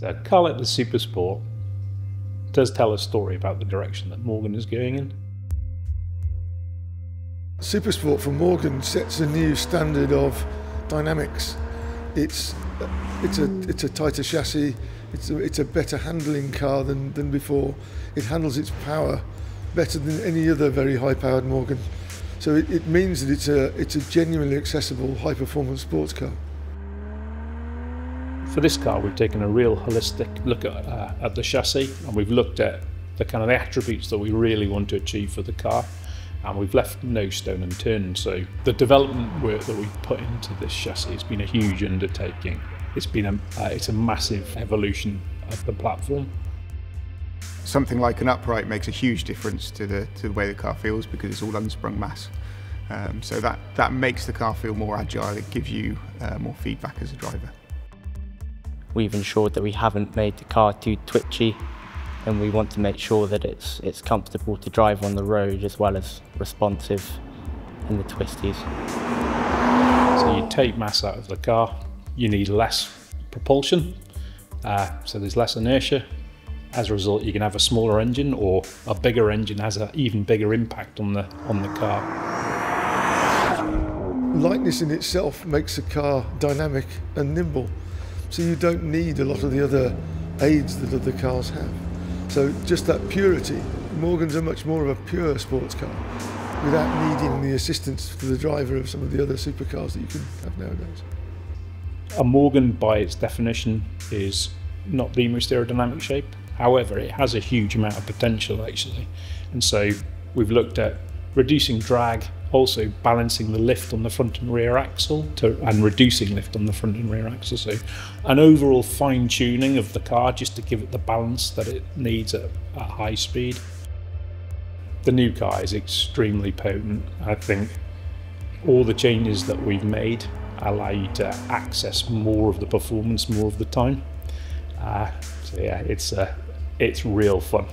So a car like the Supersport does tell a story about the direction that Morgan is going in. Supersport from Morgan sets a new standard of dynamics. It's it's a it's a tighter chassis. It's a, it's a better handling car than, than before. It handles its power better than any other very high-powered Morgan. So it, it means that it's a it's a genuinely accessible high-performance sports car. For this car, we've taken a real holistic look at, uh, at the chassis and we've looked at the kind of the attributes that we really want to achieve for the car and we've left no stone unturned. So the development work that we've put into this chassis has been a huge undertaking. It's been a, uh, it's a massive evolution of the platform. Something like an upright makes a huge difference to the, to the way the car feels because it's all unsprung mass. Um, so that, that makes the car feel more agile, it gives you uh, more feedback as a driver. We've ensured that we haven't made the car too twitchy and we want to make sure that it's, it's comfortable to drive on the road as well as responsive in the twisties. So you take mass out of the car, you need less propulsion, uh, so there's less inertia. As a result, you can have a smaller engine or a bigger engine has an even bigger impact on the, on the car. Lightness in itself makes a car dynamic and nimble, so you don't need a lot of the other aids that other cars have. So just that purity, Morgans are much more of a pure sports car without needing the assistance for the driver of some of the other supercars that you can have nowadays. A Morgan, by its definition, is not the most aerodynamic shape. However, it has a huge amount of potential actually. And so we've looked at reducing drag also balancing the lift on the front and rear axle to, and reducing lift on the front and rear axle. So an overall fine tuning of the car just to give it the balance that it needs at, at high speed. The new car is extremely potent. I think all the changes that we've made allow you to access more of the performance more of the time. Uh, so yeah, it's uh, it's real fun.